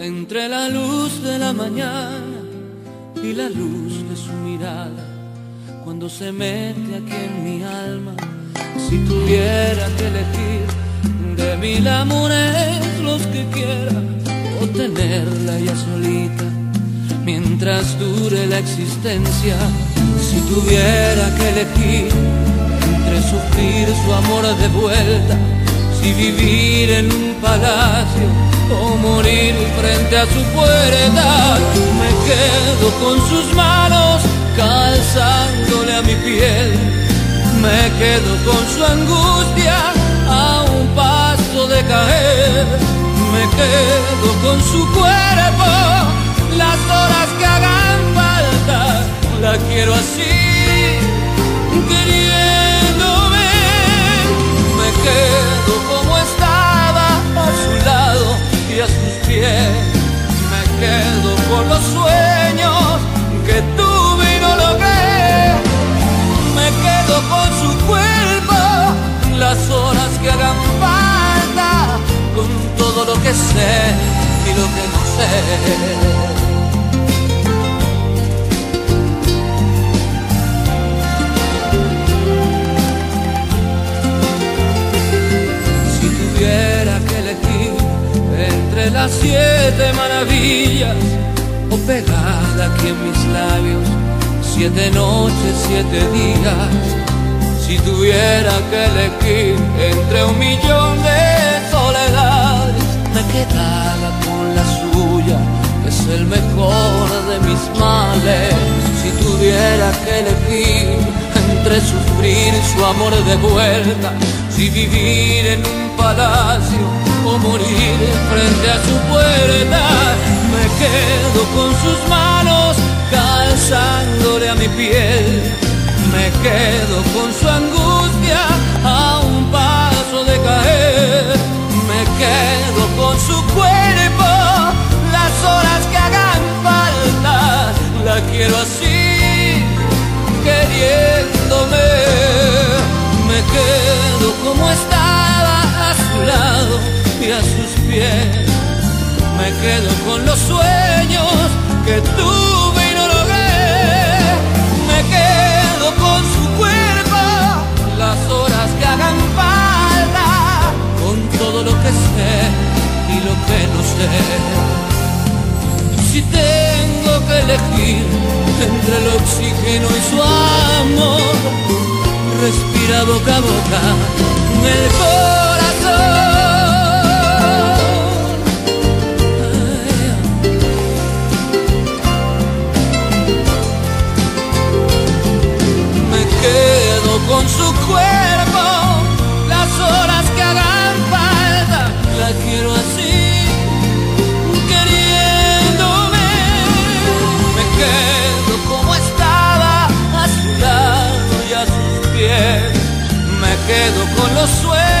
entre la luz de la mañana y la luz de su mirada, cuando se mete aquí en mi alma, si tuviera que elegir de mil amores los que quiera, o tenerla ya solita, mientras dure la existencia, si tuviera que elegir entre sufrir su amor de vuelta, si vivir en un palacio o morir frente a su puerta, me quedo con sus manos calzándole a mi piel, me quedo con su angustia a un paso de caer, me quedo con su cuerpo, las horas que hagan falta, la quiero así, queriéndome, me quedo me quedo por los sueños que tuve y no logré, me quedo con su cuerpo, las horas que hagan falta, con todo lo que sé y lo que no sé. Las siete maravillas o pegada aquí en mis labios, siete noches, siete días. Si tuviera que elegir entre un millón de soledades, me quedaba con la suya, es el mejor de mis males. Si tuviera que elegir sufrir su amor de vuelta, si vivir en un palacio o morir frente a su puerta, me quedo con sus manos calzándole a mi piel, me quedo con como estaba a su lado y a sus pies, me quedo con los sueños que tuve y no logré, me quedo con su cuerpo, las horas que hagan falta, con todo lo que sé y lo que no sé. Si tengo que elegir entre el oxígeno y su amor, respira boca a boca, me quedo con los sueños.